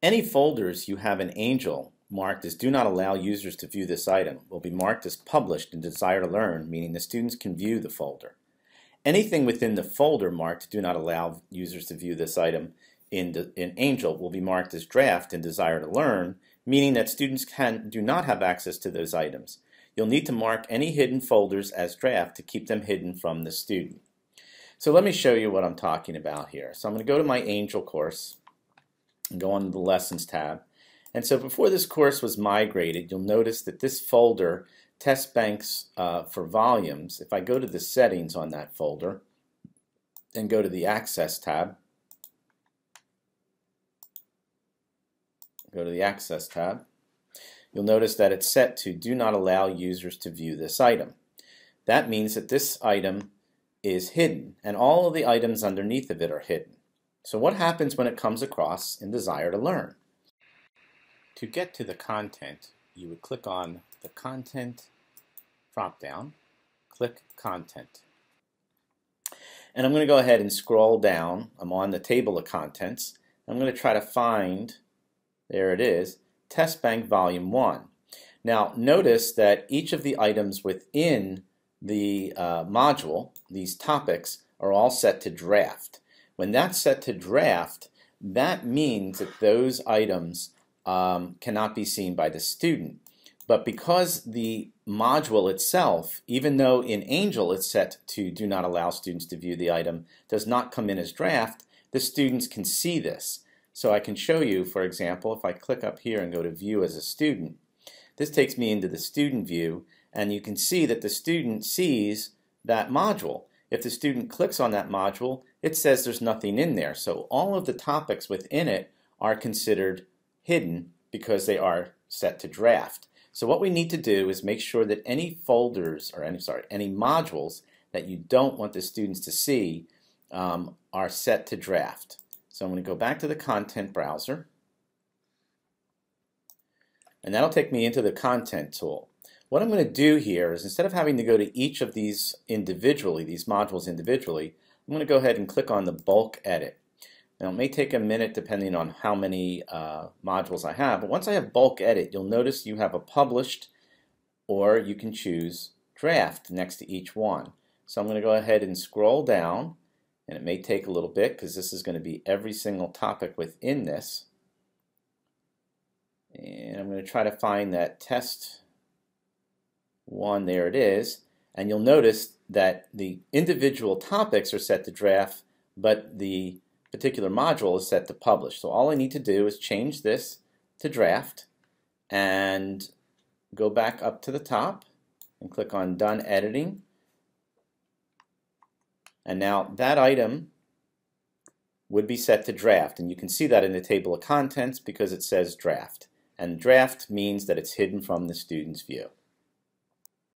Any folders you have in Angel marked as do not allow users to view this item will be marked as published in Desire to Learn, meaning the students can view the folder. Anything within the folder marked do not allow users to view this item in, in Angel will be marked as draft in Desire to Learn, meaning that students can, do not have access to those items. You'll need to mark any hidden folders as draft to keep them hidden from the student. So let me show you what I'm talking about here. So I'm going to go to my Angel course and go on to the Lessons tab. And so before this course was migrated, you'll notice that this folder, Test Banks uh, for Volumes, if I go to the settings on that folder and go to the Access tab, go to the Access tab, you'll notice that it's set to Do Not Allow Users to View This Item. That means that this item is hidden, and all of the items underneath of it are hidden. So what happens when it comes across in Desire to Learn? To get to the content, you would click on the Content drop-down, click Content. And I'm going to go ahead and scroll down. I'm on the table of contents. I'm going to try to find, there it is, Test Bank Volume 1. Now notice that each of the items within the uh, module, these topics, are all set to draft. When that's set to draft, that means that those items um, cannot be seen by the student. But because the module itself, even though in Angel it's set to do not allow students to view the item, does not come in as draft, the students can see this. So I can show you, for example, if I click up here and go to view as a student, this takes me into the student view and you can see that the student sees that module. If the student clicks on that module, it says there's nothing in there. So all of the topics within it are considered hidden because they are set to draft. So what we need to do is make sure that any folders, or any, sorry, any modules that you don't want the students to see um, are set to draft. So I'm going to go back to the content browser. And that'll take me into the content tool. What I'm going to do here is instead of having to go to each of these individually, these modules individually, I'm going to go ahead and click on the bulk edit. Now it may take a minute depending on how many uh, modules I have, but once I have bulk edit, you'll notice you have a published or you can choose draft next to each one. So I'm going to go ahead and scroll down and it may take a little bit because this is going to be every single topic within this. And I'm going to try to find that test one, there it is. And you'll notice that the individual topics are set to draft, but the particular module is set to publish. So all I need to do is change this to draft and go back up to the top and click on Done Editing. And now that item would be set to draft. And you can see that in the table of contents because it says draft. And draft means that it's hidden from the student's view.